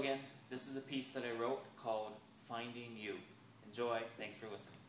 again, this is a piece that I wrote called Finding You. Enjoy. Thanks for listening.